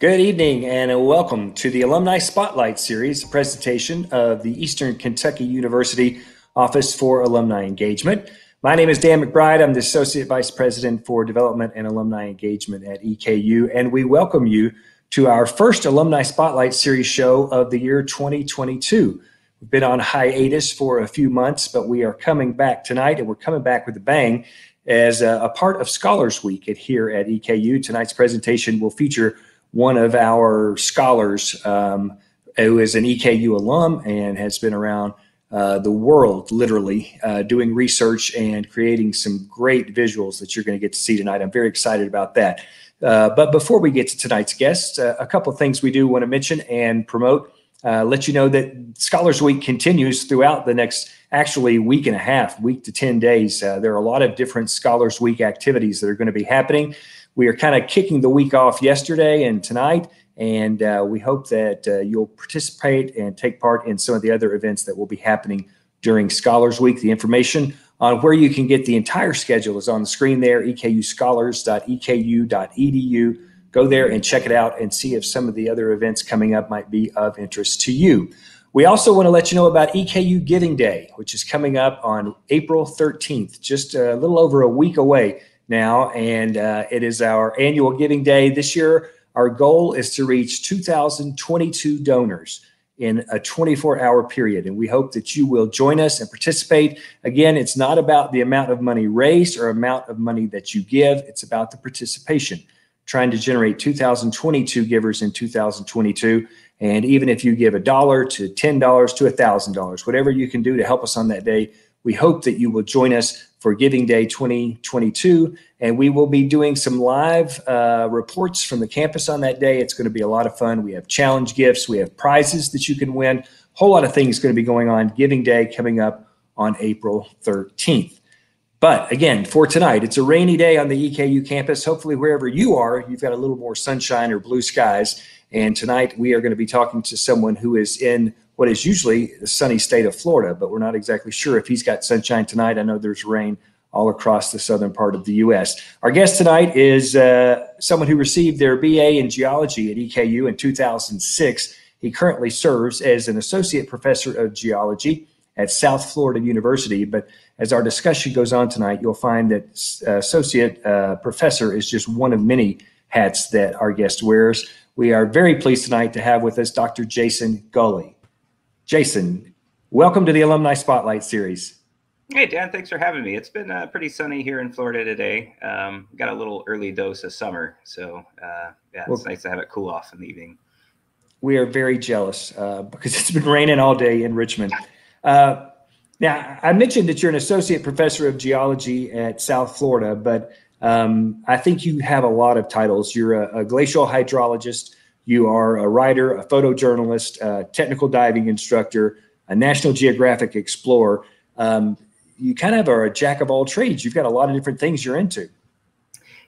Good evening and welcome to the Alumni Spotlight Series, presentation of the Eastern Kentucky University Office for Alumni Engagement. My name is Dan McBride. I'm the Associate Vice President for Development and Alumni Engagement at EKU, and we welcome you to our first Alumni Spotlight Series show of the year 2022. We've been on hiatus for a few months, but we are coming back tonight, and we're coming back with a bang as a, a part of Scholars Week at, here at EKU. Tonight's presentation will feature one of our scholars um, who is an EKU alum and has been around uh, the world, literally, uh, doing research and creating some great visuals that you're going to get to see tonight. I'm very excited about that. Uh, but before we get to tonight's guest, uh, a couple of things we do want to mention and promote. Uh, let you know that Scholars Week continues throughout the next actually week and a half, week to 10 days. Uh, there are a lot of different Scholars Week activities that are going to be happening we are kind of kicking the week off yesterday and tonight, and uh, we hope that uh, you'll participate and take part in some of the other events that will be happening during Scholars Week. The information on where you can get the entire schedule is on the screen there, ekuscholars.eku.edu. Go there and check it out and see if some of the other events coming up might be of interest to you. We also want to let you know about EKU Giving Day, which is coming up on April 13th, just a little over a week away now, and uh, it is our annual giving day. This year, our goal is to reach 2,022 donors in a 24 hour period. And we hope that you will join us and participate. Again, it's not about the amount of money raised or amount of money that you give, it's about the participation. Trying to generate 2,022 givers in 2022. And even if you give a dollar to $10 to $1,000, whatever you can do to help us on that day, we hope that you will join us for Giving Day 2022. And we will be doing some live uh, reports from the campus on that day. It's going to be a lot of fun. We have challenge gifts, we have prizes that you can win. A Whole lot of things going to be going on. Giving Day coming up on April 13th. But again, for tonight, it's a rainy day on the EKU campus. Hopefully, wherever you are, you've got a little more sunshine or blue skies. And tonight, we are going to be talking to someone who is in what is usually the sunny state of Florida, but we're not exactly sure if he's got sunshine tonight. I know there's rain all across the southern part of the U.S. Our guest tonight is uh, someone who received their BA in geology at EKU in 2006. He currently serves as an associate professor of geology at South Florida University. But as our discussion goes on tonight, you'll find that uh, associate uh, professor is just one of many hats that our guest wears. We are very pleased tonight to have with us Dr. Jason Gulley. Jason, welcome to the Alumni Spotlight Series. Hey, Dan, thanks for having me. It's been uh, pretty sunny here in Florida today. Um, got a little early dose of summer. So, uh, yeah, well, it's nice to have it cool off in the evening. We are very jealous uh, because it's been raining all day in Richmond. Uh, now, I mentioned that you're an associate professor of geology at South Florida, but um, I think you have a lot of titles. You're a, a glacial hydrologist, you are a writer, a photojournalist, a technical diving instructor, a National Geographic explorer. Um, you kind of are a jack of all trades. You've got a lot of different things you're into.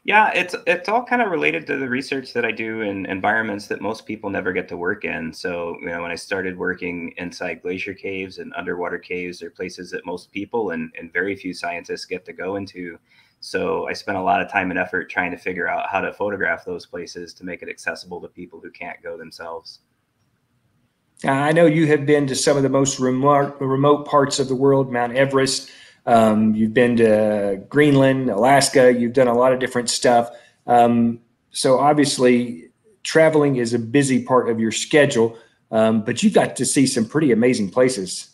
Yeah, it's it's all kind of related to the research that I do in environments that most people never get to work in. So, you know, when I started working inside glacier caves and underwater caves, they're places that most people and, and very few scientists get to go into. So I spent a lot of time and effort trying to figure out how to photograph those places to make it accessible to people who can't go themselves. I know you have been to some of the most remote, remote parts of the world, Mount Everest. Um, you've been to Greenland, Alaska. You've done a lot of different stuff. Um, so obviously, traveling is a busy part of your schedule, um, but you've got to see some pretty amazing places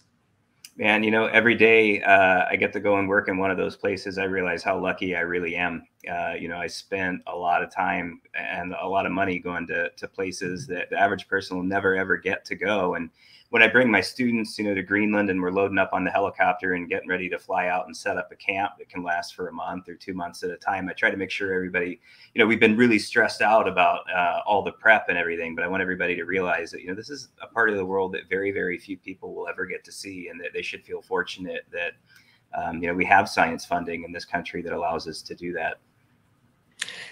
man, you know, every day uh, I get to go and work in one of those places, I realize how lucky I really am. Uh, you know, I spent a lot of time and a lot of money going to, to places that the average person will never ever get to go. And when I bring my students, you know, to Greenland and we're loading up on the helicopter and getting ready to fly out and set up a camp that can last for a month or two months at a time, I try to make sure everybody, you know, we've been really stressed out about uh, all the prep and everything, but I want everybody to realize that, you know, this is a part of the world that very, very few people will ever get to see and that they should feel fortunate that, um, you know, we have science funding in this country that allows us to do that.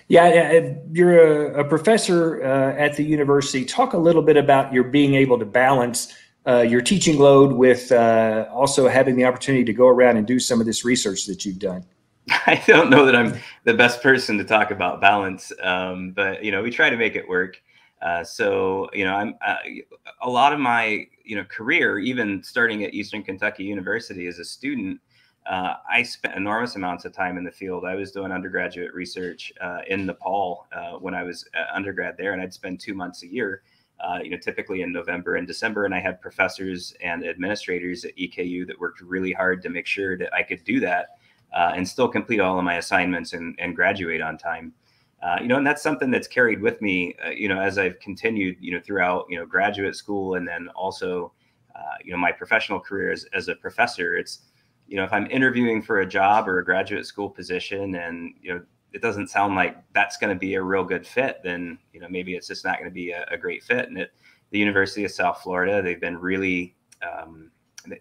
Yeah, you're a, a professor uh, at the university. Talk a little bit about your being able to balance uh, your teaching load with uh, also having the opportunity to go around and do some of this research that you've done? I don't know that I'm the best person to talk about balance, um, but you know we try to make it work. Uh, so you know, I'm uh, a lot of my you know career, even starting at Eastern Kentucky University as a student, uh, I spent enormous amounts of time in the field. I was doing undergraduate research uh, in Nepal uh, when I was undergrad there, and I'd spend two months a year. You know, typically in November and December, and I had professors and administrators at EKU that worked really hard to make sure that I could do that and still complete all of my assignments and, and graduate on time. Uh, you know, and that's something that's carried with me, uh, you know, as I've continued, you know, throughout, you know, graduate school and then also, uh, you know, my professional career as, as a professor. It's, you know, if I'm interviewing for a job or a graduate school position and, you know, it doesn't sound like that's going to be a real good fit, then, you know, maybe it's just not going to be a, a, great fit. And at the University of South Florida, they've been really, um,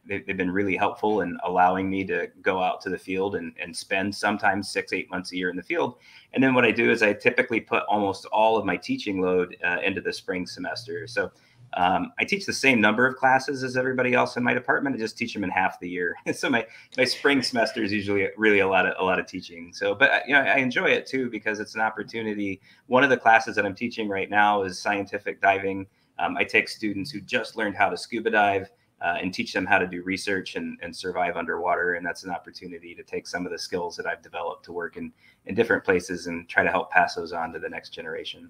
they've been really helpful in allowing me to go out to the field and, and spend sometimes six, eight months a year in the field. And then what I do is I typically put almost all of my teaching load uh, into the spring semester. So um, I teach the same number of classes as everybody else in my department. I just teach them in half the year. so my my spring semester is usually really a lot of a lot of teaching. So, but you know, I enjoy it too because it's an opportunity. One of the classes that I'm teaching right now is scientific diving. Um, I take students who just learned how to scuba dive uh, and teach them how to do research and, and survive underwater. And that's an opportunity to take some of the skills that I've developed to work in, in different places and try to help pass those on to the next generation.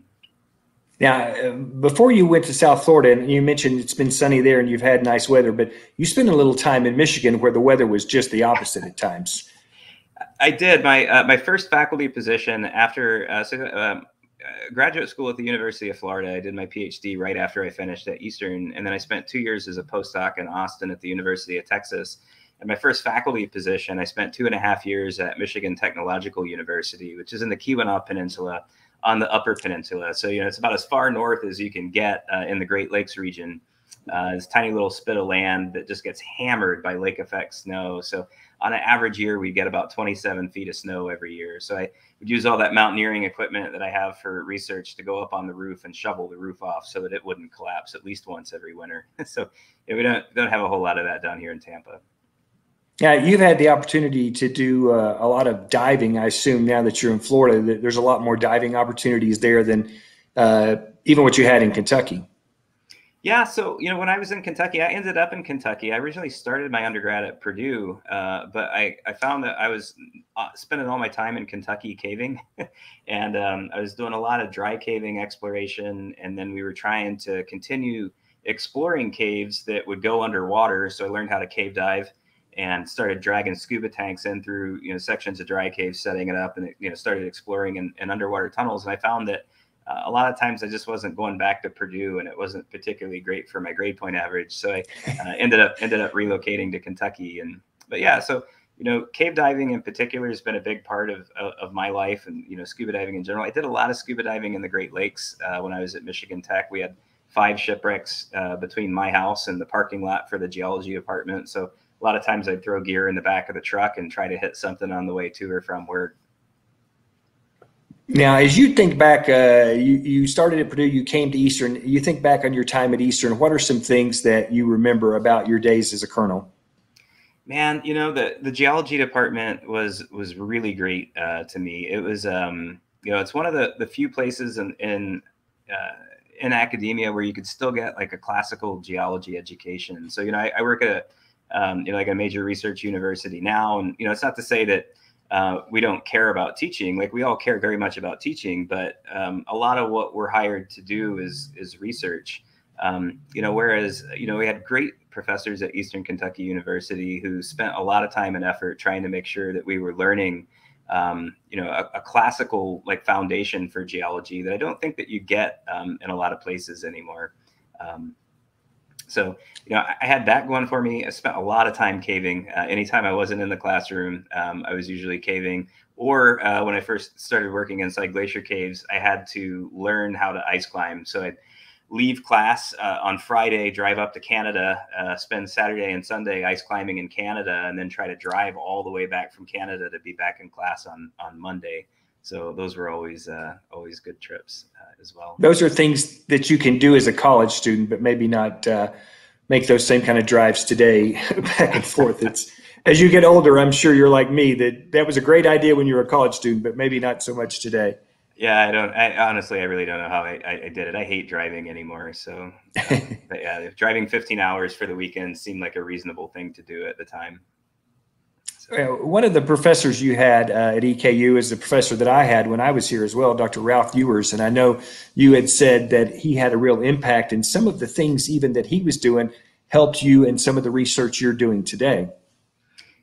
Now, uh, before you went to South Florida, and you mentioned it's been sunny there and you've had nice weather, but you spent a little time in Michigan where the weather was just the opposite at times. I did my uh, my first faculty position after uh, so, um, uh, graduate school at the University of Florida. I did my PhD right after I finished at Eastern, and then I spent two years as a postdoc in Austin at the University of Texas. And my first faculty position, I spent two and a half years at Michigan Technological University, which is in the Keweenaw Peninsula on the Upper Peninsula. So you know it's about as far north as you can get uh, in the Great Lakes region. Uh, this tiny little spit of land that just gets hammered by lake effect snow. So on an average year, we get about 27 feet of snow every year. So I would use all that mountaineering equipment that I have for research to go up on the roof and shovel the roof off so that it wouldn't collapse at least once every winter. so yeah, we don't don't have a whole lot of that down here in Tampa. Yeah, you've had the opportunity to do uh, a lot of diving. I assume now that you're in Florida, there's a lot more diving opportunities there than uh, even what you had in Kentucky. Yeah, so you know, when I was in Kentucky, I ended up in Kentucky. I originally started my undergrad at Purdue, uh, but I, I found that I was uh, spending all my time in Kentucky caving, and um, I was doing a lot of dry caving exploration, and then we were trying to continue exploring caves that would go underwater. So I learned how to cave dive, and started dragging scuba tanks in through you know sections of dry caves, setting it up, and you know started exploring in, in underwater tunnels. And I found that uh, a lot of times I just wasn't going back to Purdue, and it wasn't particularly great for my grade point average. So I uh, ended up ended up relocating to Kentucky. And but yeah, so you know, cave diving in particular has been a big part of of my life, and you know, scuba diving in general. I did a lot of scuba diving in the Great Lakes uh, when I was at Michigan Tech. We had five shipwrecks uh, between my house and the parking lot for the geology department. So a lot of times I'd throw gear in the back of the truck and try to hit something on the way to or from work. Now, as you think back, uh, you, you started at Purdue, you came to Eastern. You think back on your time at Eastern. What are some things that you remember about your days as a colonel? Man, you know the the geology department was was really great uh, to me. It was, um, you know, it's one of the the few places in in uh, in academia where you could still get like a classical geology education. So, you know, I, I work at a, um, you know like a major research university now, and you know, it's not to say that uh, we don't care about teaching. Like we all care very much about teaching, but um, a lot of what we're hired to do is is research. Um, you know, whereas you know we had great professors at Eastern Kentucky University who spent a lot of time and effort trying to make sure that we were learning, um, you know, a, a, classical like foundation for geology that I don't think that you get um, in a lot of places anymore. Um, so, you know, I had that going for me. I spent a lot of time caving. Uh, anytime I wasn't in the classroom, um, I was usually caving. Or uh, when I first started working inside glacier caves, I had to learn how to ice climb. So I'd leave class uh, on Friday, drive up to Canada, uh, spend Saturday and Sunday ice climbing in Canada, and then try to drive all the way back from Canada to be back in class on on Monday. So those were always uh, always good trips uh, as well. Those are things that you can do as a college student, but maybe not uh, make those same kind of drives today back and forth. It's as you get older, I'm sure you're like me that that was a great idea when you were a college student, but maybe not so much today. Yeah, I don't. I honestly, I really don't know how I, I, I did it. I hate driving anymore. So, um, but yeah, driving 15 hours for the weekend seemed like a reasonable thing to do at the time. One of the professors you had uh, at EKU is the professor that I had when I was here as well, Dr. Ralph Ewers. And I know you had said that he had a real impact, and some of the things even that he was doing helped you in some of the research you're doing today.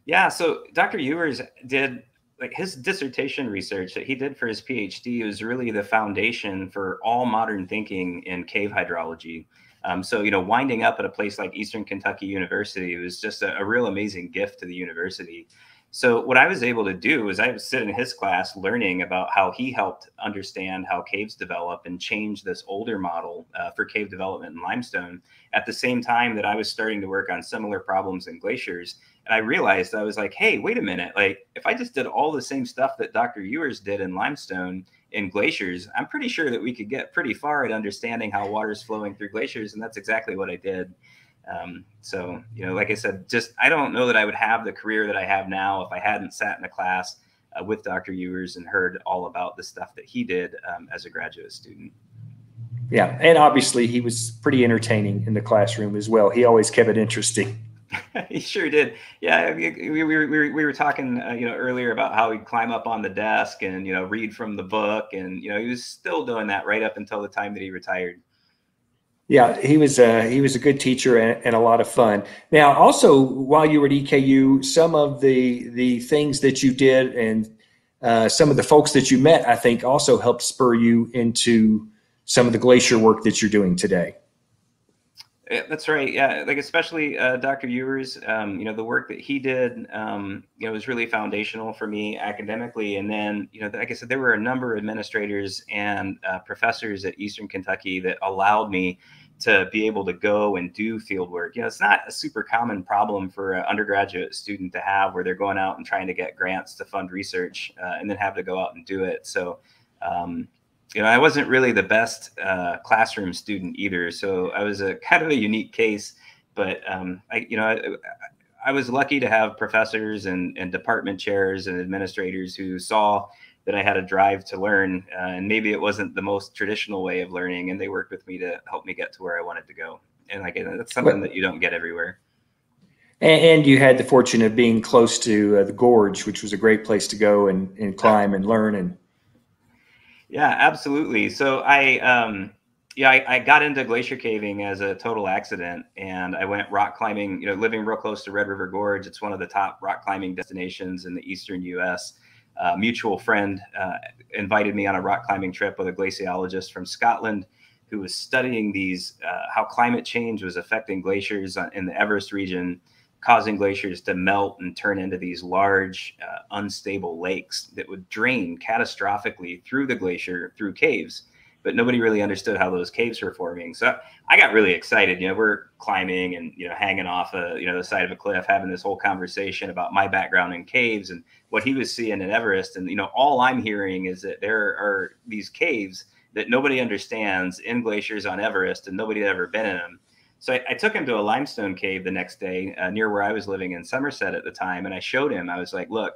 Yeah, so Dr. Ewers did like his dissertation research that he did for his PhD was really the foundation for all modern thinking in cave hydrology. Um, so, you know, winding up at a place like Eastern Kentucky University was just a, a, real amazing gift to the university. So, what I was able to do was I would sit in his class learning about how he helped understand how caves develop and change this older model uh, for cave development in limestone at the same time that I was starting to work on similar problems in glaciers and I realized I was like, hey, wait a minute. Like, if I just did all the same stuff that Dr. Ewers did in limestone in glaciers, I'm pretty sure that we could get pretty far at understanding how water is flowing through glaciers. And that's exactly what I did. Um, so, you know, like I said, just I don't know that I would have the career that I have now if I hadn't sat in a class uh, with Dr. Ewers and heard all about the stuff that he did um, as a graduate student. Yeah. And obviously, he was pretty entertaining in the classroom as well. He always kept it interesting. he sure did. Yeah, we, we, we, we, we were talking, uh, you know, earlier about how he'd climb up on the desk and you know read from the book, and you know he was still doing that right up until the time that he retired. Yeah, he was uh, he was a good teacher and, and, a lot of fun. Now, also while you were at EKU, some of the the things that you did and uh, some of the folks that you met, I think, also helped spur you into some of the glacier work that you're doing today. That's right. Yeah, like especially uh, Dr. Ewers, um, you know, the work that he did, um, you know, was really foundational for me academically. And then, you know, like I said, there were a number of administrators and uh, professors at Eastern Kentucky that allowed me to be able to go and do field work. You know, it's not a super common problem for an undergraduate student to have where they're going out and trying to get grants to fund research uh, and then have to go out and do it. So, um, you know, I wasn't really the best uh, classroom student either, so I was a kind of a unique case. But um, I, you know, I, I, was lucky to have professors and, and department chairs and administrators who saw that I had a drive to learn, uh, and maybe it wasn't the most traditional way of learning, and they worked with me to help me get to where I wanted to go. And like that's something that you don't get everywhere. And, you had the fortune of being close to uh, the gorge, which was a great place to go and, and climb and learn and yeah, absolutely. So I, um, yeah, I, I, got into glacier caving as a total accident, and I went rock climbing. You know, living real close to Red River Gorge, it's one of the top rock climbing destinations in the eastern U.S. Uh, mutual friend uh, invited me on a rock climbing trip with a glaciologist from Scotland who was studying these uh, how climate change was affecting glaciers in the Everest region causing glaciers to melt and turn into these large, uh, unstable lakes that would drain catastrophically through the glacier through caves. But nobody really understood how those caves were forming. So I got really excited. You know, we're climbing and you know hanging off a you know the side of a cliff, having this whole conversation about my background in caves and what he was seeing in Everest. And you know, all I'm hearing is that there are these caves that nobody understands in glaciers on Everest, and nobody had ever been in them so I, I, took him to a limestone cave the next day uh, near where I was living in Somerset at the time, and I showed him. I was like, "Look,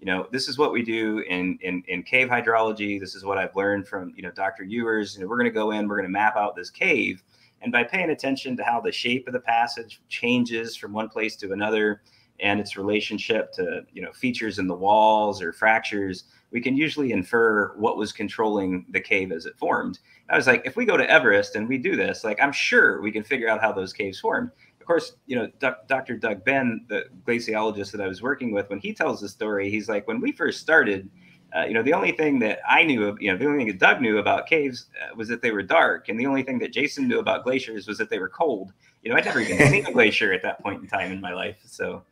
you know, this is what we do in in, in cave hydrology. This is what I've learned from you know Dr. Ewers. You know, we're going to go in, we're going to map out this cave, and by paying attention to how the shape of the passage changes from one place to another, and its relationship to you know features in the walls or fractures." we can usually infer what was controlling the cave as it formed. I was like, if we go to Everest and we do this, like I'm sure we can figure out how those caves formed. Of course, you know, Dr. Doug Benn, the glaciologist that I was working with, when he tells the story, he's like, when we first started, uh, you know, the only thing that I knew of, you know, the only thing that Doug knew about caves uh, was that they were dark, and the only thing that Jason knew about glaciers was that they were cold. You know, I'd never even seen a glacier at that point in time in my life, so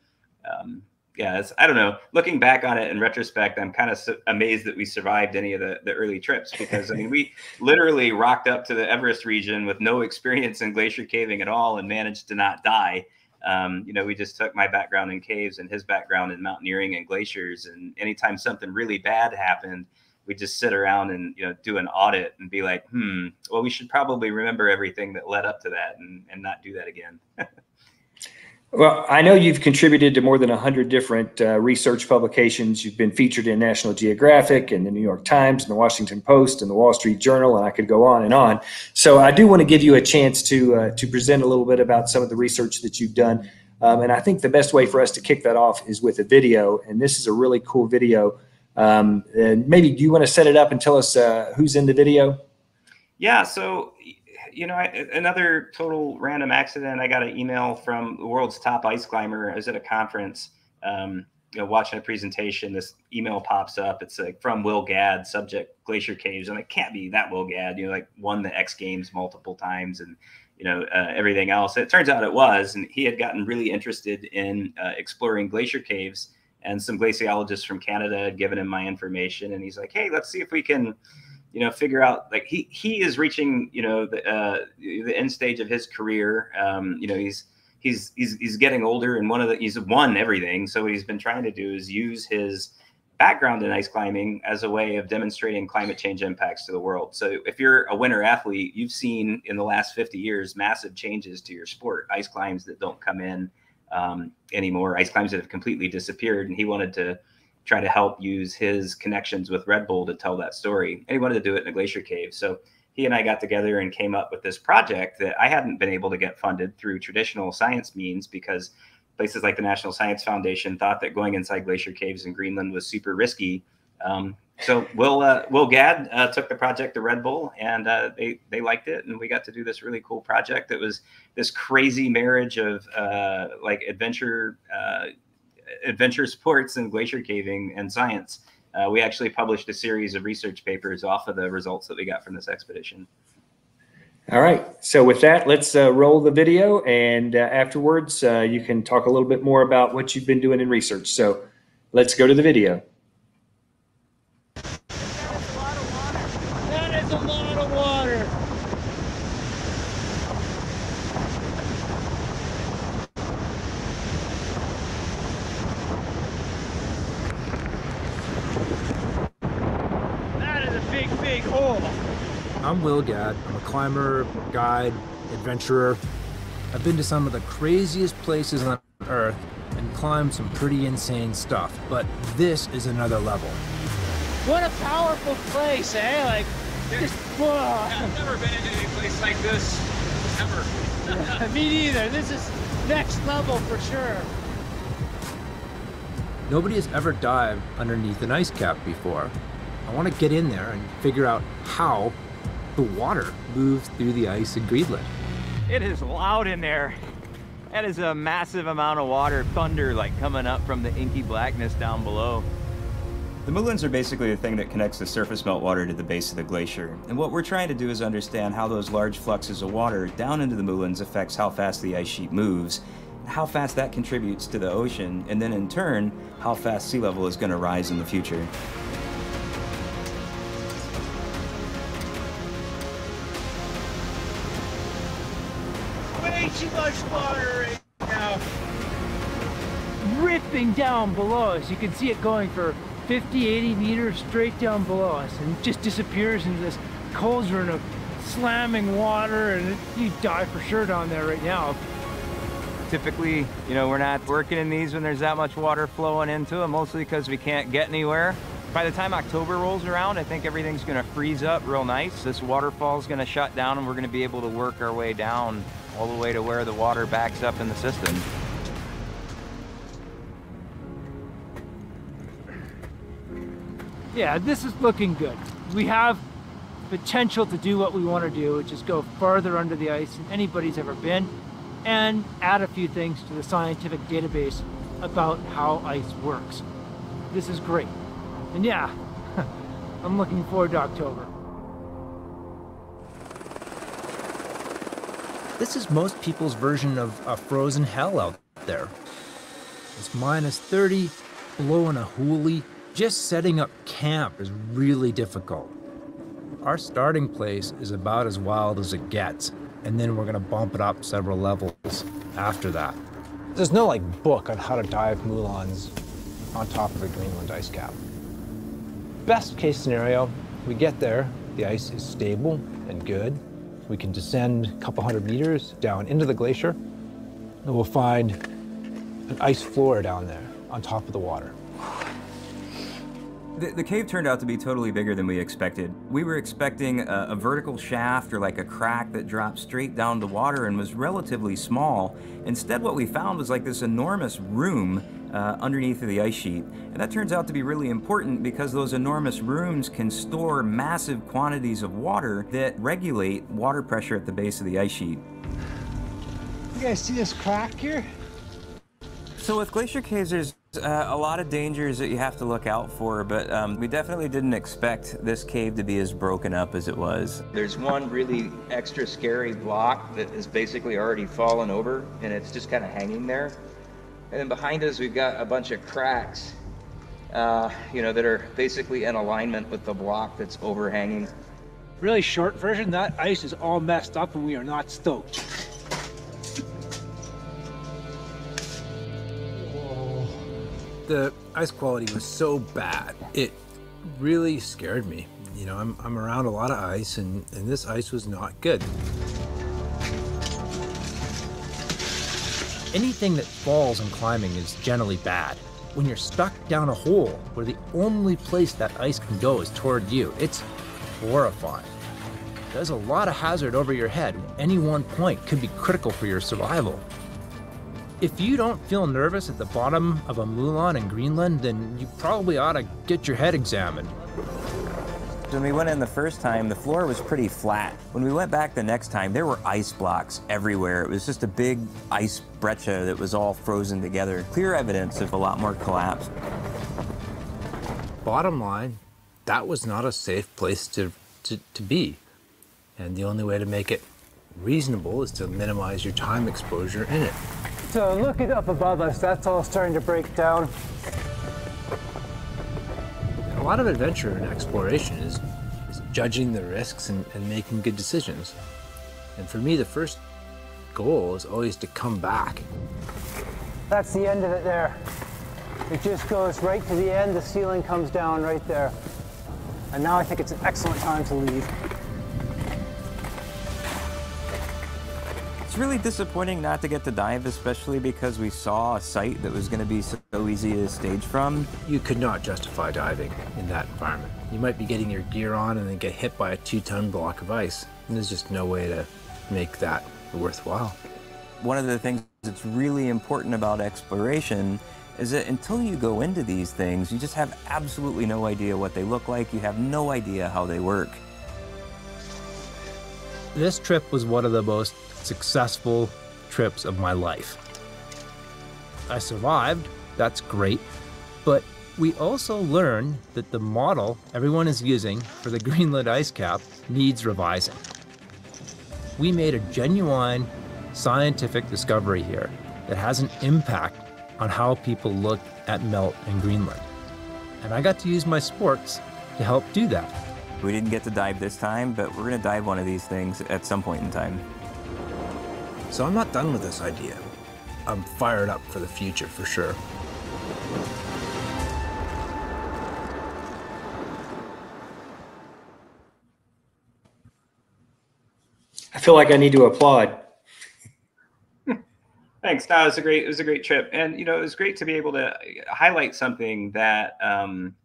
um, yeah, I don't know. Looking back on it in retrospect, I'm kind of su- amazed that we survived any of the, the early trips because I mean, we literally rocked up to the Everest region with no experience in glacier caving at all and managed to not die. Um, you know, we just took my background in caves and his background in mountaineering and glaciers. And anytime something really bad happened, we just sit around and you know do an audit and be like, hmm, well, we should probably remember everything that led up to that and, and not do that again. Well, I know you've contributed to more than 100 different uh, research publications. You've been featured in National Geographic and the New York Times and the Washington Post and the Wall Street Journal, and I could go on and on. So I do want to give you a chance to uh, to present a little bit about some of the research that you've done. Um, and I think the best way for us to kick that off is with a video. And this is a really cool video. Um, and maybe do you want to set it up and tell us uh, who's in the video? Yeah. So you know, I, another total random accident. I got an email from the world's top ice climber. I was at a conference, um, you know, watching a presentation. This email pops up. It's like from Will Gadd, subject Glacier Caves, and it can't be that Will Gadd. You know, like won the X Games multiple times, and you know uh, everything else. It turns out it was, and he had gotten really interested in uh, exploring glacier caves. And some glaciologists from Canada had given him my information, and he's like, "Hey, let's see if we can." You know figure out like he he is reaching you know the uh, the end stage of his career. Um, you know he's he's he's he's getting older and one of the he's won everything. So what he's been trying to do is use his background in ice climbing as a way of demonstrating climate change impacts to the world. So if you're a winter athlete you've seen in the last 50 years massive changes to your sport. Ice climbs that don't come in um, anymore ice climbs that have completely disappeared. And he wanted to try to help use his connections with Red Bull to tell that story. And he wanted to do it in a glacier cave. So he and I got together and came up with this project that I hadn't been able to get funded through traditional science means because places like the National Science Foundation thought that going inside glacier caves in Greenland was super risky. Um, so Will uh, Will Gadd uh, took the project to Red Bull, and uh, they they liked it, and we got to do this really cool project. It was this crazy marriage of uh, like adventure uh, adventure sports and glacier caving and science. Uh, we actually published a series of research papers off of the results that we got from this expedition. All right. So with that, let's uh, roll the video, and uh, afterwards, uh, you can talk a little bit more about what you've been doing in research. So let's go to the video. Will Gadd. I'm a climber, guide, adventurer. I've been to some of the craziest places on Earth and climbed some pretty insane stuff, but this is another level. What a powerful place, eh? Like, just, whoa. I've never been into any place like this, ever. yeah, me neither. This is next level for sure. Nobody has ever dived underneath an ice cap before. I want to get in there and figure out how the water moves through the ice in Greenland. It is loud in there. That is a massive amount of water, thunder like coming up from the inky blackness down below. The moulins are basically the thing that connects the surface meltwater to the base of the glacier. And what we're trying to do is understand how those large fluxes of water down into the moulins affects how fast the ice sheet moves, how fast that contributes to the ocean, and then in turn, how fast sea level is going to rise in the future. Right now. Ripping down below us. You can see it going for 50, 80 meters straight down below us and just disappears into this cauldron of slamming water and you die for sure down there right now. Typically, you know, we're not working in these when there's that much water flowing into them, mostly because we can't get anywhere. By the time October rolls around, I think everything's gonna freeze up real nice. This waterfall's gonna shut down and we're gonna be able to work our way down all the way to where the water backs up in the system. Yeah, this is looking good. We have potential to do what we want to do, which is go farther under the ice than anybody's ever been, and add a few things to the scientific database about how ice works. This is great. And yeah, I'm looking forward to October. This is most people's version of a frozen hell out there. It's minus 30, blowing a hoolie. Just setting up camp is really difficult. Our starting place is about as wild as it gets, and then we're gonna bump it up several levels after that. There's no like book on how to dive moulins on top of a Greenland ice cap. Best case scenario, we get there, the ice is stable and good, we can descend a couple hundred meters down into the glacier and we'll find an ice floor down there on top of the water. The, the, cave turned out to be totally bigger than we expected. We were expecting a, a, vertical shaft or like a crack that dropped straight down to water and was relatively small. Instead, what we found was like this enormous room uh, underneath of the ice sheet. And that turns out to be really important because those enormous rooms can store massive quantities of water that regulate water pressure at the base of the ice sheet. You guys see this crack here? So with glacier caves, there's uh, a lot of dangers that you have to look out for, but um, we definitely didn't expect this cave to be as broken up as it was. There's one really extra scary block that is basically already fallen over, and it's just kind of hanging there. And then behind us, we've got a bunch of cracks, uh, you know, that are basically in alignment with the block that's overhanging. Really short version, that ice is all messed up and we are not stoked. the ice quality was so bad, it really scared me. You know, I'm, I'm around a lot of ice, and, and this ice was not good. Anything that falls in climbing is generally bad. When you're stuck down a hole where the only place that ice can go is toward you, it's horrifying. There's a lot of hazard over your head. Any one point could be critical for your survival. If you don't feel nervous at the bottom of a Moulin in Greenland, then you probably ought to get your head examined. When we went in the first time, the floor was pretty flat. When we went back the next time, there were ice blocks everywhere. It was just a big ice breccia that was all frozen together. Clear evidence of a lot more collapse. Bottom line, that was not a safe place to, to, to be. And the only way to make it reasonable is to minimize your time exposure in it. So look it up above us, that's all starting to break down. Lot of adventure and exploration is, is judging the risks and, and making good decisions. And for me, the first goal is always to come back. That's the end of it there. It just goes right to the end, the ceiling comes down right there. And now I think it's an excellent time to leave. Really disappointing not to get to dive, especially because we saw a site that was going to be so easy to stage from. You could not justify diving in that environment. You might be getting your gear on and then get hit by a two-ton block of ice. And there's just no way to make that worthwhile. One of the things that's really important about exploration is that until you go into these things, you just have absolutely no idea what they look like. You have no idea how they work. This trip was one of the most successful trips of my life. I survived, that's great, but we also learned that the model everyone is using for the Greenland ice cap needs revising. We made a genuine scientific discovery here that has an impact on how people look at melt in Greenland. And I got to use my sports to help do that. We didn't get to dive this time, but we're going to dive one of these things at some point in time. So I'm not done with this idea. I'm fired up for the future for sure. I feel like I need to applaud. Thanks. No, it was a great, it was a great trip, and you know, it was great to be able to highlight something that um,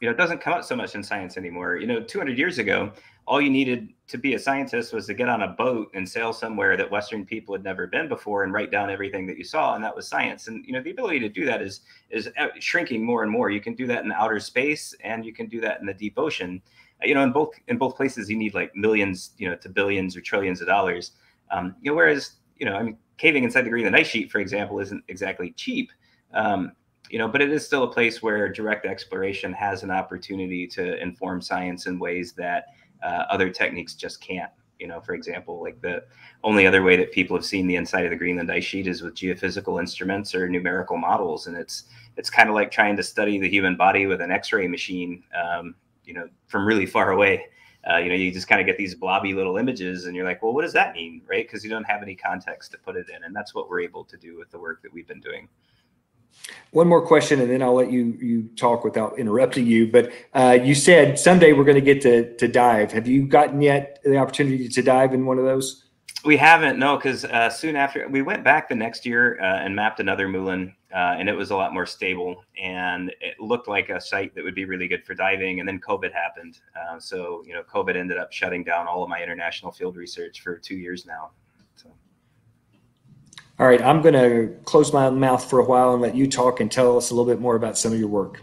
you know it doesn't come up so much in science anymore. You know, 200 years ago, all you needed to be a scientist was to get on a boat and sail somewhere that Western people had never been before and write down everything that you saw, and that was science. And you know, the ability to do that is is shrinking more and more. You can do that in outer space, and you can do that in the deep ocean. You know, in both in both places, you need like millions, you know, to billions or trillions of dollars. Um, you know, whereas you know, I mean, caving inside the Greenland ice sheet, for example, isn't exactly cheap. Um, you know, but it is still a place where direct exploration has an opportunity to inform science in ways that uh, other techniques just can't. You know, for example, like the only other way that people have seen the inside of the Greenland ice sheet is with geophysical instruments or numerical models, and it's it's kind of like trying to study the human body with an X-ray machine. Um, you know, from really far away. Uh, you know, you just kind of get these blobby little images, and you're like, well, what does that mean, right? Because you don't have any context to put it in, and that's what we're able to do with the work that we've been doing. One more question, and then I'll let you you talk without interrupting you. But uh, you said someday we're going to get to to dive. Have you gotten yet the opportunity to dive in one of those? We haven't, no, because uh, soon after we went back the next year uh, and mapped another moulin, uh, and it was a lot more stable, and it looked like a site that would be really good for diving. And then COVID happened, uh, so you know, COVID ended up shutting down all of my international field research for two years now. So. All right, I'm going to close my mouth for a while and let you talk and tell us a little bit more about some of your work.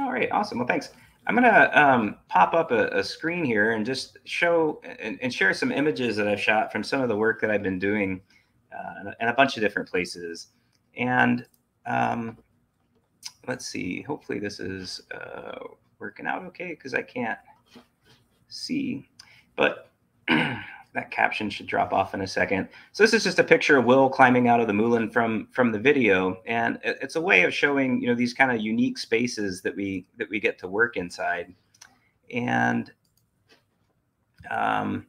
All right, awesome. Well, thanks. I'm going to um, pop up a, a, screen here and just show and, and, share some images that I've shot from some of the work that I've been doing uh, in a bunch of different places. And um, let's see, hopefully this is uh, working out okay because I can't see. But that caption should drop off in a second. So this is just a picture of Will climbing out of the moulin from from the video, and it's a way of showing you know these kind of unique spaces that we that we get to work inside. And um,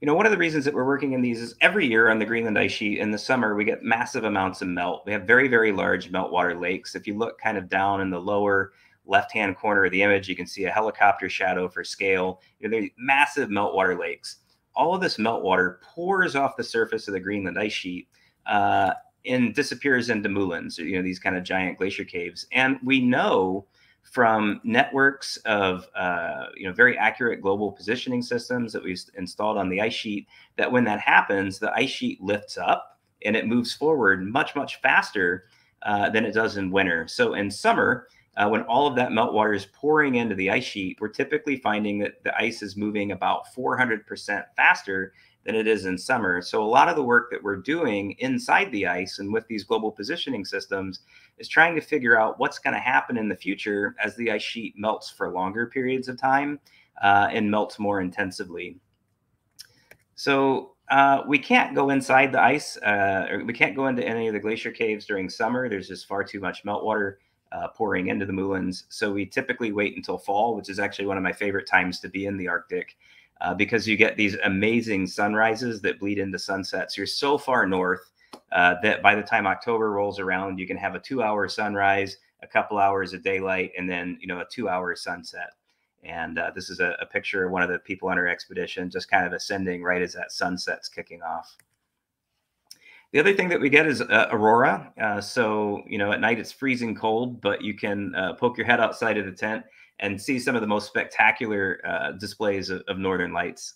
you know, one of the reasons that we're working in these is every year on the Greenland ice sheet in the summer we get massive amounts of melt. We have very very large meltwater lakes. If you look kind of down in the lower left hand corner of the image, you can see a helicopter shadow for scale. You know, they're massive meltwater lakes all of this meltwater pours off the surface of the Greenland ice sheet uh, and disappears into moulins, you know, these kind of giant glacier caves. And we know from networks of uh, you know very accurate global positioning systems that we've installed on the ice sheet that when that happens, the ice sheet lifts up and it moves forward much much faster uh, than it does in winter. So in summer, uh, when all of that meltwater is pouring into the ice sheet, we're typically finding that the ice is moving about 400% faster than it is in summer. So a lot of the work that we're doing inside the ice and with these global positioning systems is trying to figure out what's going to happen in the future as the ice sheet melts for longer periods of time uh, and melts more intensively. So uh, we can't go inside the ice, uh, or we can't go into any of the glacier caves during summer. There's just far too much meltwater uh, pouring into the moulins. So we typically wait until fall, which is actually one of my favorite times to be in the Arctic uh, because you get these amazing sunrises that bleed into sunsets. You're so far north uh, that by the time October rolls around, you can have a two hour sunrise, a couple hours of daylight, and then, you know, a two hour sunset. And uh, this is a, a picture of one of the people on our expedition just kind of ascending right as that sunset's kicking off. The other thing that we get is uh, aurora. Uh, so, you know, at night it's freezing cold, but you can uh, poke your head outside of the tent and see some of the most spectacular uh, displays of, of, northern lights.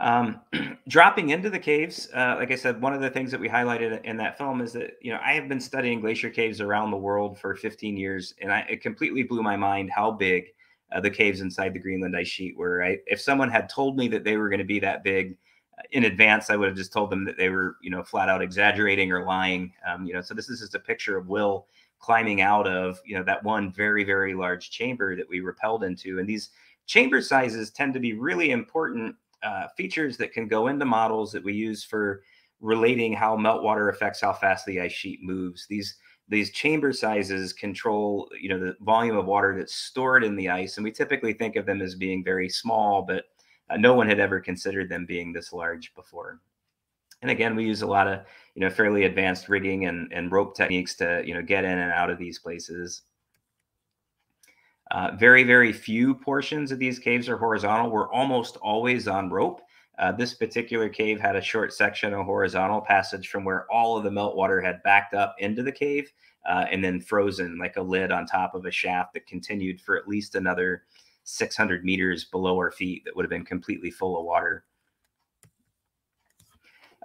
Um, dropping into the caves, uh, like I said, one of the things that we highlighted in that film is that, you know, I have been studying glacier caves around the world for 15 years, and I, it completely blew my mind how big uh, the caves inside the Greenland ice sheet were. If someone had told me that they were going to be that big, in advance, I would have just told them that they were, you know, flat out exaggerating or lying. Um, you know, so this is just a picture of Will climbing out of, you know, that one very, very large chamber that we repelled into. And these chamber sizes tend to be really important uh, features that can go into models that we use for relating how meltwater affects how fast the ice sheet moves. These these chamber sizes control, you know, the volume of water that's stored in the ice, and we typically think of them as being very small, but uh, no one had ever considered them being this large before. And again, we use a lot of you know fairly advanced rigging and, and rope techniques to you know get in and out of these places. Uh, very very few portions of these caves are horizontal. We're almost always on rope. Uh, this particular cave had a short section of horizontal passage from where all of the meltwater had backed up into the cave uh, and then frozen like a lid on top of a shaft that continued for at least another 600 meters below our feet that would have been completely full of water.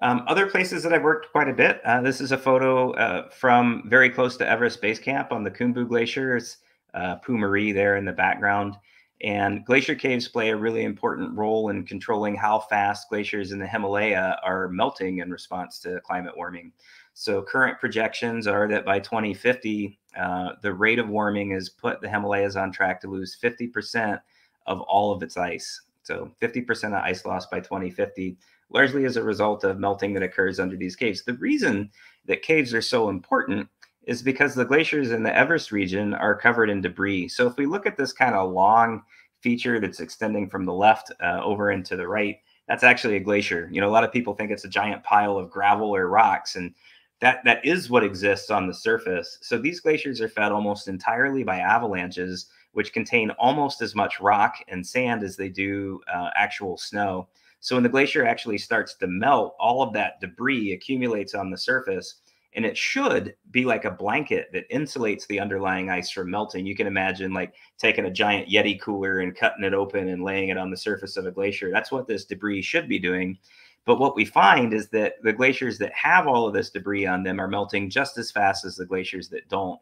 Um, other places that I've worked quite a bit. Uh, this is a photo uh, from very close to Everest Base Camp on the Khumbu Glacier. It's uh, there in the background. And glacier caves play a really important role in controlling how fast glaciers in the Himalaya are melting in response to climate warming. So current projections are that by 2050, uh, the rate of warming has put the Himalayas on track to lose 50% of all of its ice. So 50% of ice loss by 2050, largely as a result of melting that occurs under these caves. The reason that caves are so important is because the glaciers in the Everest region are covered in debris. So if we look at this kind of long feature that's extending from the left uh, over into the right, that's actually a glacier. You know, a lot of people think it's a giant pile of gravel or rocks, and that that is what exists on the surface. So these glaciers are fed almost entirely by avalanches, which contain almost as much rock and sand as they do uh, actual snow. So when the glacier actually starts to melt, all of that debris accumulates on the surface and it should be like a blanket that insulates the underlying ice from melting. You can imagine like taking a giant Yeti cooler and cutting it open and laying it on the surface of a glacier. That's what this debris should be doing. But what we find is that the glaciers that have all of this debris on them are melting just as fast as the glaciers that don't.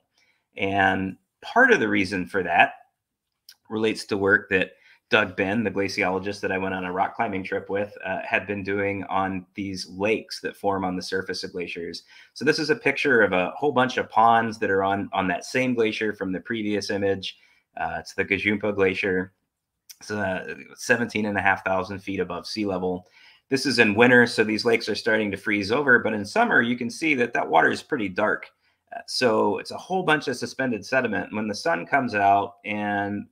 And part of the reason for that relates to work that Doug Benn, the glaciologist that I went on a rock climbing trip with, uh, had been doing on these lakes that form on the surface of glaciers. So this is a picture of a whole bunch of ponds that are on on that same glacier from the previous image. Uh, it's the Ngozumpa Glacier. It's uh, 17 and a half thousand feet above sea level. This is in winter, so these lakes are starting to freeze over. But in summer, you can see that that water is pretty dark. Uh, so it's a whole bunch of suspended sediment. When the sun comes out and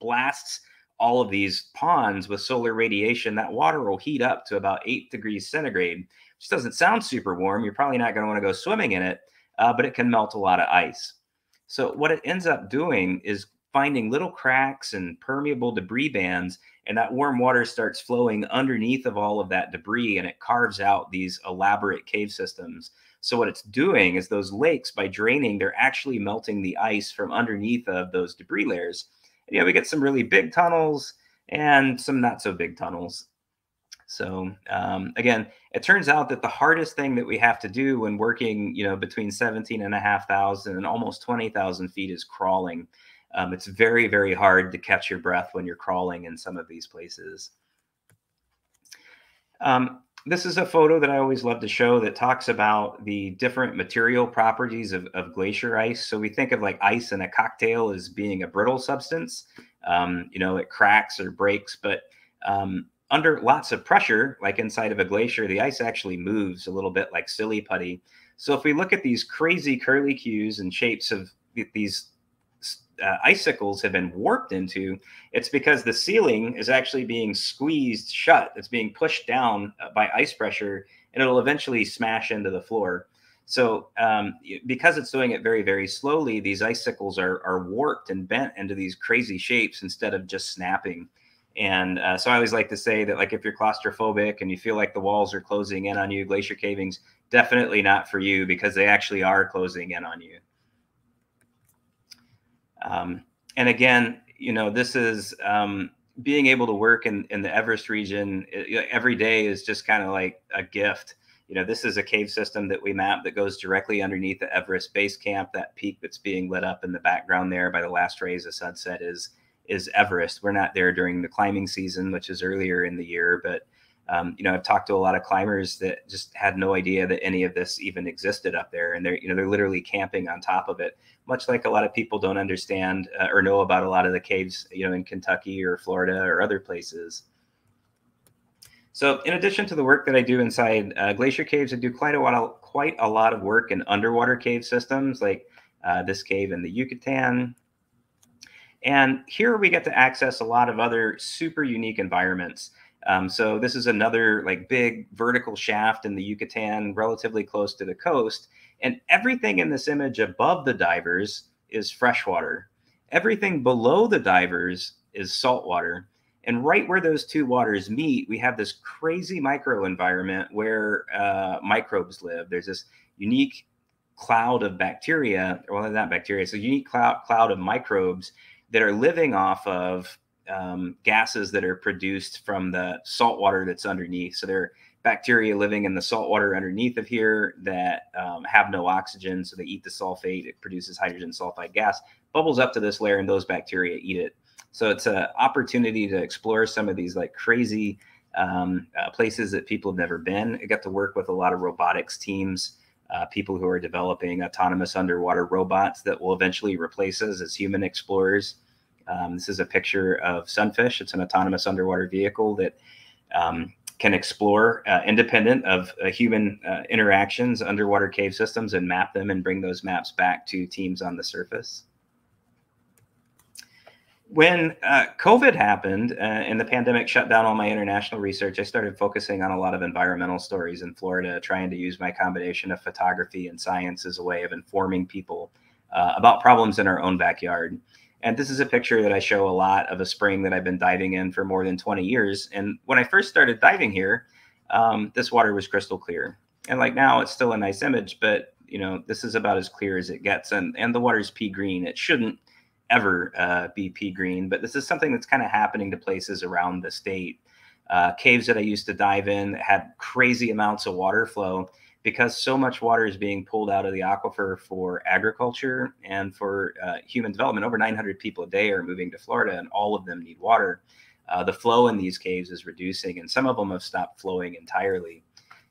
blasts all of these ponds with solar radiation, that water will heat up to about eight degrees centigrade, which doesn't sound super warm. You're probably not going to want to go swimming in it, uh, but it can melt a lot of ice. So, what it ends up doing is finding little cracks and permeable debris bands, and that warm water starts flowing underneath of all of that debris and it carves out these elaborate cave systems. So, what it's doing is those lakes, by draining, they're actually melting the ice from underneath of those debris layers And, yeah, we get some really big tunnels and some not so big tunnels. So um, again, it turns out that the hardest thing that we have to do when working, you know, between 17 and a half thousand and almost 20,000 feet is crawling. Um, it's very, very hard to catch your breath when you're crawling in some of these places. Um, this is a photo that I always love to show that talks about the different material properties of, of glacier ice. So we think of like ice in a cocktail as being a brittle substance. Um, you know, it cracks or breaks, but um, under lots of pressure, like inside of a glacier, the ice actually moves a little bit like silly putty. So if we look at these crazy curly cues and shapes of these uh, icicles have been warped into, it's because the ceiling is actually being squeezed shut. It's being pushed down uh, by ice pressure, and it'll eventually smash into the floor. So, um, because it's doing it very, very slowly, these icicles are are warped and bent into these crazy shapes instead of just snapping. And uh, so, I always like to say that, like, if you're claustrophobic and you feel like the walls are closing in on you, glacier cavings definitely not for you because they actually are closing in on you. Um, and again, you know, this is um, being able to work in, in the Everest region it, every day is just kind of like a gift. You know, this is a cave system that we map that goes directly underneath the Everest base camp. That peak that's being lit up in the background there by the last rays of sunset is is Everest. We're not there during the climbing season, which is earlier in the year, but um, you know, I've talked to a lot of climbers that just had no idea that any of this even existed up there, and they're you know they're literally camping on top of it, much like a lot of people don't understand uh, or know about a lot of the caves, you know, in Kentucky or Florida or other places. So, in addition to the work that I do inside uh, glacier caves, I do quite a lot of quite a lot of work in underwater cave systems, like uh, this cave in the Yucatan. And here we get to access a lot of other super unique environments. Um, so this is another like big vertical shaft in the Yucatan, relatively close to the coast. And everything in this image above the divers is freshwater. Everything below the divers is saltwater. And right where those two waters meet, we have this crazy microenvironment where uh, microbes live. There's this unique cloud of bacteria, well, not bacteria, it's a unique cloud, cloud of microbes that are living off of um, gases that are produced from the salt water that's underneath. So there are bacteria living in the salt water underneath of here that um, have no oxygen. So they eat the sulfate, it produces hydrogen sulfide gas, bubbles up to this layer, and those bacteria eat it. So it's an opportunity to explore some of these like crazy um, uh, places that people have never been. I got to work with a lot of robotics teams. Uh, people who are developing autonomous underwater robots that will eventually replace us as human explorers. Um, this is a picture of Sunfish. It's an autonomous underwater vehicle that um, can explore uh, independent of uh, human uh, interactions underwater cave systems and map them and bring those maps back to teams on the surface. When uh, COVID happened uh, and the pandemic shut down all my international research, I started focusing on a lot of environmental stories in Florida, trying to use my combination of photography and science as a way of informing people uh, about problems in our own backyard. And this is a picture that I show a lot of a spring that I've been diving in for more than 20 years. And when I first started diving here, um, this water was crystal clear. And like now, it's still a nice image, but you know, this is about as clear as it gets. And and the water's pea green. It shouldn't ever uh, be pea green, but this is something that's kind of happening to places around the state. Uh, caves that I used to dive in had crazy amounts of water flow because so much water is being pulled out of the aquifer for agriculture and for uh, human development. Over 900 people a day are moving to Florida, and all of them need water. Uh, the flow in these caves is reducing, and some of them have stopped flowing entirely.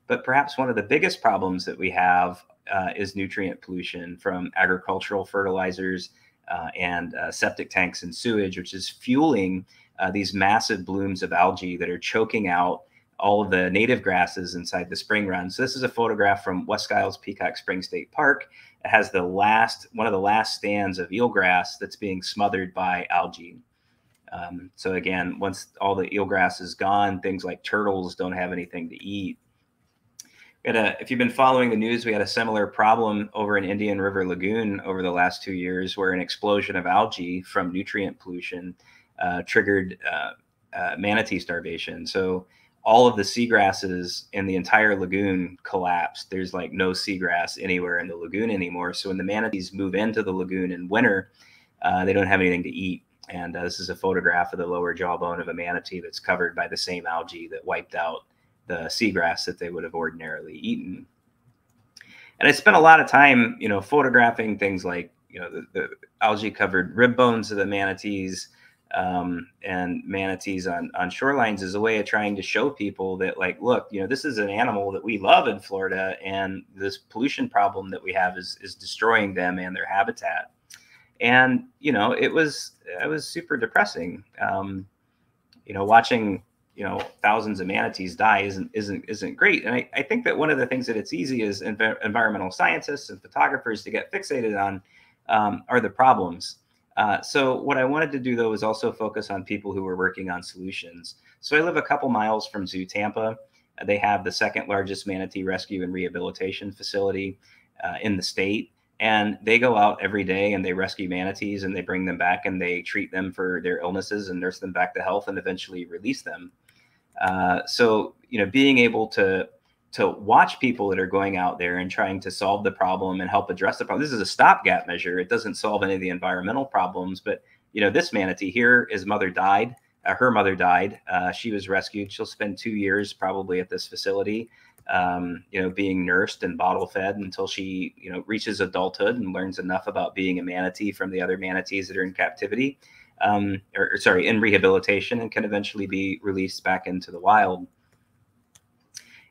But perhaps one of the biggest problems that we have uh, is nutrient pollution from agricultural fertilizers uh, and uh, septic tanks and sewage, which is fueling uh, these massive blooms of algae that are choking out all of the native grasses inside the spring run. So this is a photograph from Wes Skiles Peacock Spring State Park. It has the last one of the last stands of eelgrass that's being smothered by algae. Um, so again, once all the eelgrass is gone, things like turtles don't have anything to eat. A, if you've been following the news, we had a similar problem over in Indian River Lagoon over the last two years, where an explosion of algae from nutrient pollution uh, triggered uh, uh, manatee starvation. So all of the seagrasses in the entire lagoon collapsed. There's like no seagrass anywhere in the lagoon anymore. So when the manatees move into the lagoon in winter, uh, they don't have anything to eat. And uh, this is a photograph of the lower jawbone of a manatee that's covered by the same algae that wiped out the seagrass that they would have ordinarily eaten. And I spent a lot of time, you know, photographing things like, you know, the, the algae covered rib bones of the manatees, um, and manatees on on shorelines is a way of trying to show people that like look you know this is an animal that we love in florida and this pollution problem that we have is is destroying them and their habitat. And you know it was it was super depressing. Um, you know watching you know thousands of manatees die isn't isn't isn't great. And I, I think that one of the things that it's easy as env- environmental scientists and photographers to get fixated on um, are the problems uh, so what I wanted to do though was also focus on people who were working on solutions. So I live a couple miles from Zoo Tampa. They have the second largest manatee rescue and rehabilitation facility uh, in the state. And they go out every day and they rescue manatees and they bring them back and they treat them for their illnesses and nurse them back to health and eventually release them. Uh, so, you know, being able to to watch people that are going out there and trying to solve the problem and help address the problem. This is a stopgap measure. It doesn't solve any of the environmental problems, but you know, this manatee here, his mother died. Uh, her mother died. Uh, she was rescued. She'll spend two years probably at this facility, um, you know, being nursed and bottle fed until she, you know, reaches adulthood and learns enough about being a manatee from the other manatees that are in captivity, um, or, or sorry, in rehabilitation, and can eventually be released back into the wild.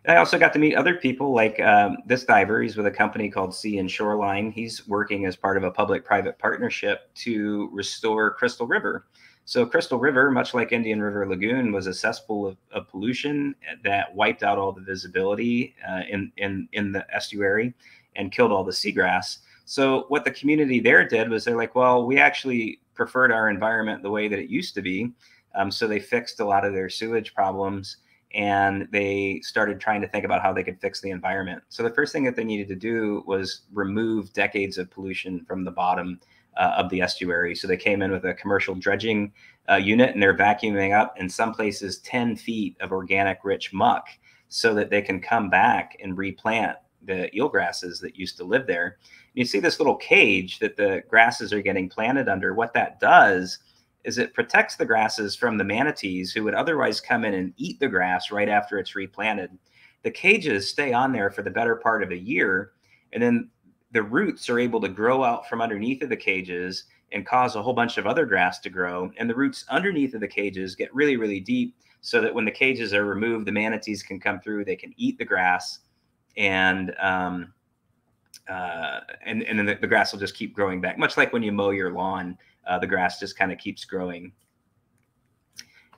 I also got to meet other people like um, this diver. He's with a company called Sea and Shoreline. He's working as part of a public private partnership to restore Crystal River. So, Crystal River, much like Indian River Lagoon, was a cesspool of, of pollution that wiped out all the visibility uh, in, in, in the estuary and killed all the seagrass. So, what the community there did was they're like, well, we actually preferred our environment the way that it used to be. Um, so, they fixed a lot of their sewage problems and they started trying to think about how they could fix the environment. So the first thing that they needed to do was remove decades of pollution from the bottom uh, of the estuary. So they came in with a commercial dredging uh, unit and they're vacuuming up in some places 10 feet of organic rich muck so that they can come back and replant the eelgrasses that used to live there. You see this little cage that the grasses are getting planted under. What that does is it protects the grasses from the manatees who would otherwise come in and eat the grass right after it's replanted. The cages stay on there for the better part of a year, and then the roots are able to grow out from underneath of the cages and cause a whole bunch of other grass to grow. And the roots underneath of the cages get really, really deep so that when the cages are removed, the manatees can come through, they can eat the grass, and um, uh, and and then the, the, grass will just keep growing back, much like when you mow your lawn uh, the grass just kind of keeps growing.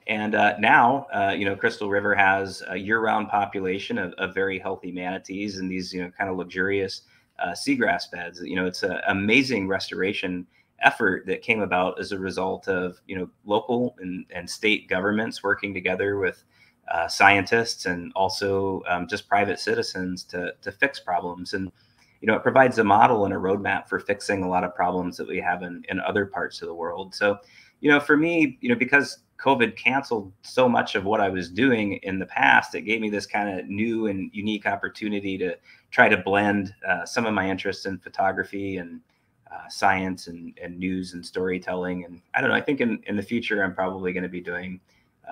And uh, now, uh, you know, Crystal River has a year-round population of, of, very healthy manatees and these, you know, kind of luxurious uh, seagrass beds. You know, it's an amazing restoration effort that came about as a result of, you know, local and, and state governments working together with uh, scientists and also um, just private citizens to, to fix problems. And you know, it provides a model and a roadmap for fixing a lot of problems that we have in, in other parts of the world. So, you know, for me, you know, because COVID canceled so much of what I was doing in the past, it gave me this kind of new and unique opportunity to try to blend uh, some of my interests in photography and uh, science and, and news and storytelling. And I don't know, I think in, in the future, I'm probably going to be doing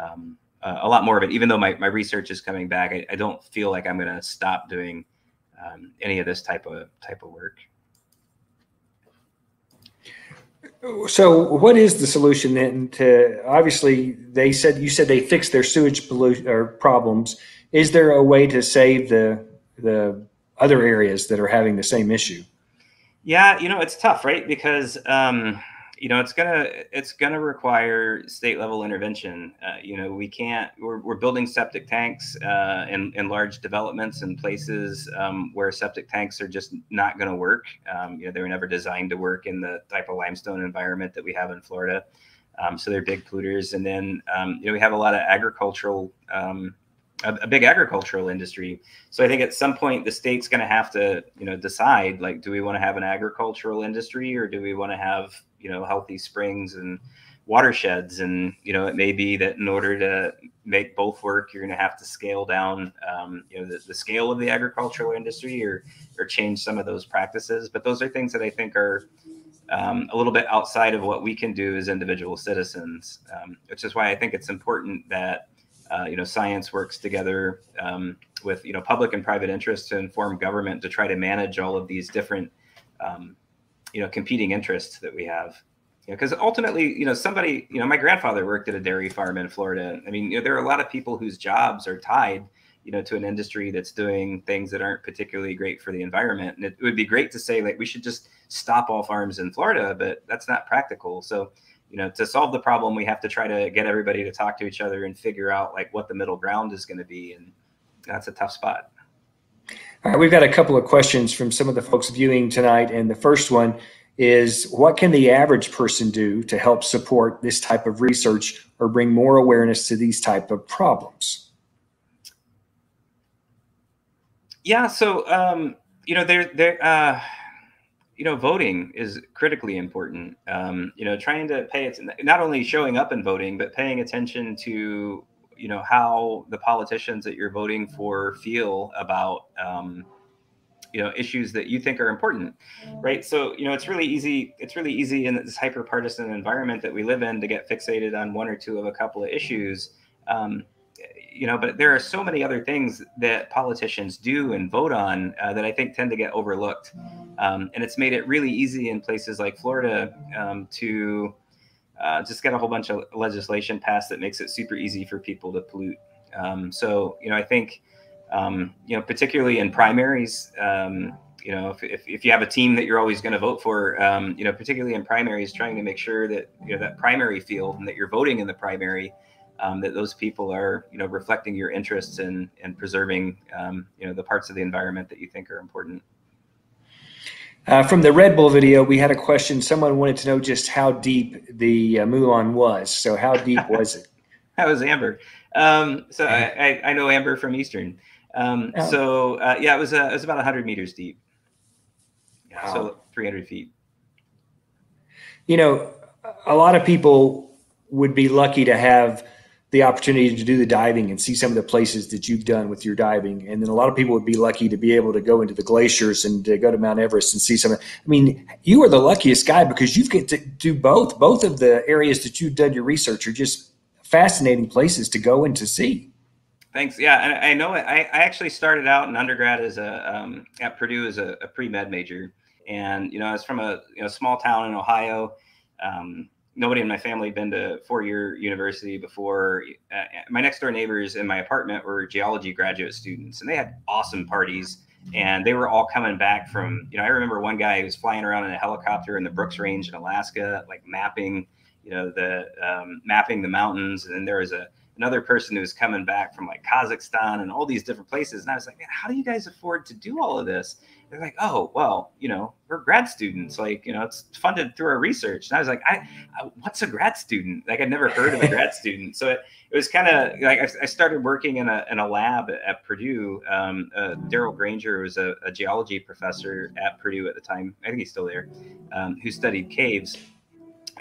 um, uh, a lot more of it. Even though my, my research is coming back, I, I don't feel like I'm going to stop doing um, any of this type of type of work. So, what is the solution then? To obviously, they said you said they fixed their sewage pollution or problems. Is there a way to save the the other areas that are having the same issue? Yeah, you know, it's tough, right? Because um, you know it's gonna it's gonna require state level intervention. Uh, you know we can't we're, we're building septic tanks uh, in, in large developments and places um, where septic tanks are just not going to work. Um, you know they were never designed to work in the type of limestone environment that we have in florida. Um, so they're big polluters. And then um, you know we have a lot of agricultural um, a, a, big agricultural industry. So I think at some point the state's going to have to, you know, decide like, do we want to have an agricultural industry or do we want to have, you know, healthy springs and watersheds? And you know, it may be that in order to make both work, you're going to have to scale down, um, you know, the, the scale of the agricultural industry or or change some of those practices. But those are things that I think are um, a little bit outside of what we can do as individual citizens, um, which is why I think it's important that uh, you know, science works together um, with you know public and private interests to inform government to try to manage all of these different um, you know competing interests that we have. Because you know, ultimately, you know, somebody, you know, my grandfather worked at a dairy farm in Florida. I mean, you know, there are a lot of people whose jobs are tied, you know, to an industry that's doing things that aren't particularly great for the environment. And it would be great to say like we should just stop all farms in Florida, but that's not practical. So you know to solve the problem we have to try to get everybody to talk to each other and figure out like what the middle ground is going to be and that's a tough spot. All right we've got a couple of questions from some of the folks viewing tonight and the first one is what can the average person do to help support this type of research or bring more awareness to these type of problems? Yeah so um, you know there there uh, you know, voting is critically important. Um, you know, trying to pay it not only showing up and voting, but paying attention to you know how the politicians that you're voting for feel about um, you know issues that you think are important, right? So you know, it's really easy. It's really easy in this hyper partisan environment that we live in to get fixated on one or two of a couple of issues. Um, you know, but there are so many other things that politicians do and vote on uh, that I think tend to get overlooked. Um, and it's made it really easy in places like Florida um, to uh, just get a whole bunch of legislation passed that makes it super easy for people to pollute. Um, so, you know, I think, um, you know, particularly in primaries, um, you know, if, if, if, you have a team that you're always going to vote for, um, you know, particularly in primaries, trying to make sure that, you know, that primary field and that you're voting in the primary that those people are you know reflecting your interests in in preserving you know the parts of the environment that you think are important. Uh, from the Red Bull video, we had a question. Someone wanted to know just how deep the uh, Moulin was. So, how deep was it? that was Amber. Um, so, I, I, I, know Amber from Eastern. Um, oh. So, uh, yeah, it was uh, it was about 100 meters deep. Wow. So, 300 feet. You know, a lot of people would be lucky to have the opportunity to do the diving and see some of the places that you've done with your diving. And then a lot of people would be lucky to be able to go into the glaciers and to go to Mount Everest and see some. I mean, you are the luckiest guy because you get to do both. Both of the areas that you've done your research are just fascinating places to go and to see. Thanks. Yeah, and I know I, I actually started out in undergrad as a um, at Purdue as a, a pre med major, and you know I was from a you know, small town in Ohio. Um, nobody in my family had been to four-year university before. Uh, my next door neighbors in my apartment were geology graduate students, and they had awesome parties. And they were all coming back from, you know, I remember one guy who was flying around in a helicopter in the Brooks Range in Alaska, like mapping, you know, the um, mapping the mountains. And then there was a another person who was coming back from like Kazakhstan and all these different places. And I was like, man, how do you guys afford to do all of this? They're like, oh, well, you know, we're grad students. Like, you know, it's funded through our research. And I was like, I, I what's a grad student? Like, I'd never heard of a grad student. So it, it was kind of like I, I, started working in a, in a lab at Purdue. Um, uh, Darryl Granger was a, a, geology professor at Purdue at the time. I think he's still there, um, who studied caves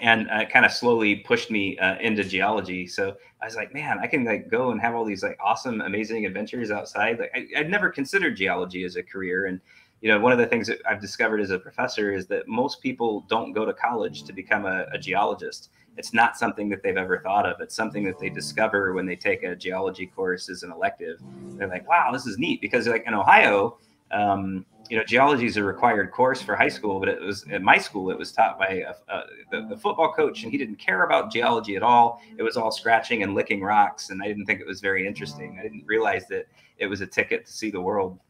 and uh, kind of slowly pushed me uh, into geology. So I was like, man, I can like go and have all these like awesome, amazing adventures outside. Like I, would never considered geology as a career, and you know, one of the things that I've discovered as a professor is that most people don't go to college to become a, a geologist. It's not something that they've ever thought of. It's something that they discover when they take a geology course as an elective. They're like, wow, this is neat because like in Ohio. Um, you know, geology is a required course for high school, but it was at my school, it was taught by a, a, the, the, football coach, and he didn't care about geology at all. It was all scratching and licking rocks, and I didn't think it was very interesting. I didn't realize that it was a ticket to see the world.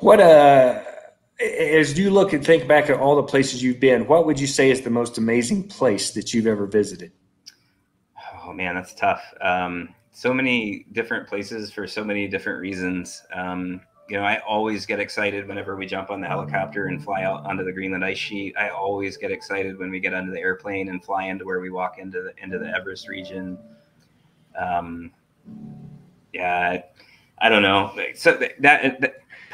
What uh, as you look and think back at all the places you've been, what would you say is the most amazing place that you've ever visited? Oh man, that's tough. Um, so many different places for so many different reasons. Um, you know, I always get excited whenever we jump on the helicopter and fly out onto the Greenland ice sheet. I always get excited when we get onto the airplane and fly into where we walk into the into the Everest region. Um, yeah, I, I don't know. So that, that,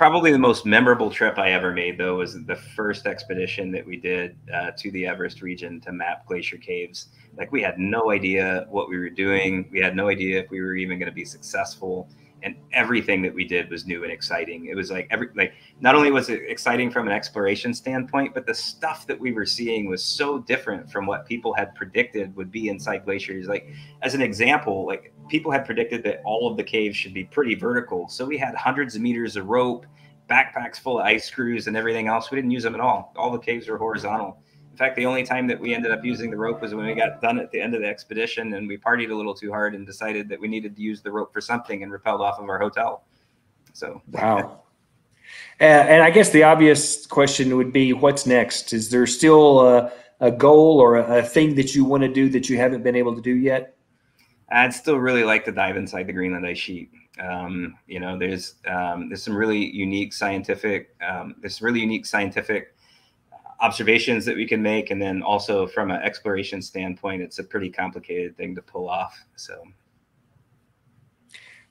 probably the most memorable trip I ever made though was the first expedition that we did uh, to the Everest region to map glacier caves. Like we had no idea what we were doing. We had no idea if we were even going to be successful and everything that we did was new and exciting. It was like every like not only was it exciting from an exploration standpoint, but the stuff that we were seeing was so different from what people had predicted would be inside glaciers. Like as an example, like people had predicted that all of the caves should be pretty vertical. So we had hundreds of meters of rope, backpacks full of ice screws and everything else. We didn't use them at all. All the caves were horizontal. In fact, the only time that we ended up using the rope was when we got done at the end of the expedition and we partied a little too hard and decided that we needed to use the rope for something and repelled off of our hotel. So, wow. And I guess the obvious question would be what's next? Is there still a, a goal or a, a thing that you want to do that you haven't been able to do yet? I'd still really like to dive inside the Greenland ice sheet. Um, you know, there's um, there's some really unique scientific um, there's really unique scientific observations that we can make and then also from an exploration standpoint it's a pretty complicated thing to pull off so.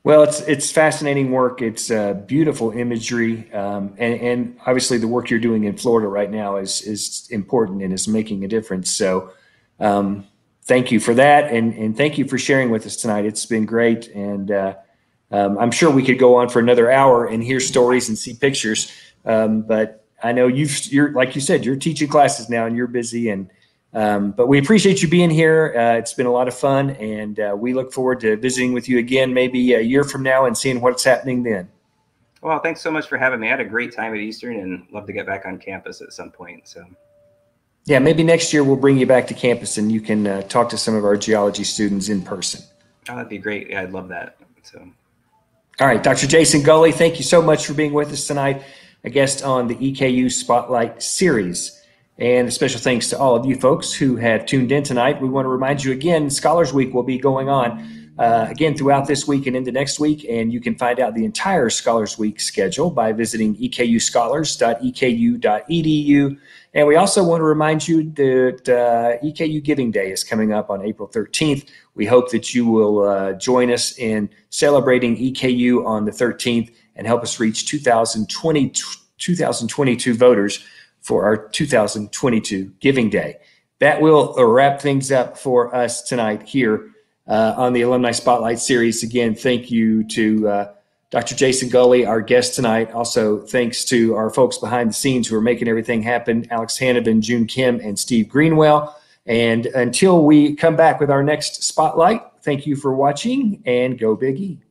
Well it's it's fascinating work. It's uh, beautiful imagery um, and, and obviously the work you're doing in florida right now is is important and is making a difference so um, thank you for that and and thank you for sharing with us tonight. It's been great and uh, um, i'm sure we could go on for another hour and hear stories and see pictures um, but I know you've you're like you said you're teaching classes now and you're busy and um, but we appreciate you being here. Uh, it's been a lot of fun, and uh, we look forward to visiting with you again maybe a year from now and seeing what's happening then. Well, thanks so much for having me. I had a great time at Eastern and love to get back on campus at some point. So, yeah, maybe next year we'll bring you back to campus and you can uh, talk to some of our geology students in person. Oh, that'd be great. Yeah, I'd love that. So, all right, Dr. Jason Gulley, thank you so much for being with us tonight a guest on the EKU Spotlight series. And a special thanks to all of you folks who have tuned in tonight. We want to remind you again, Scholars Week will be going on uh, again throughout this week and into next week. And you can find out the entire Scholars Week schedule by visiting ekuscholars.eku.edu. And we also want to remind you that uh, EKU Giving Day is coming up on April 13th. We hope that you will uh, join us in celebrating EKU on the 13th and help us reach 2020, 2022 voters for our 2022 Giving Day. That will wrap things up for us tonight here uh, on the Alumni Spotlight Series. Again, thank you to uh, Dr. Jason Gulley, our guest tonight. Also, thanks to our folks behind the scenes who are making everything happen Alex Hanovan, June Kim, and Steve Greenwell. And until we come back with our next spotlight, thank you for watching and go Big E.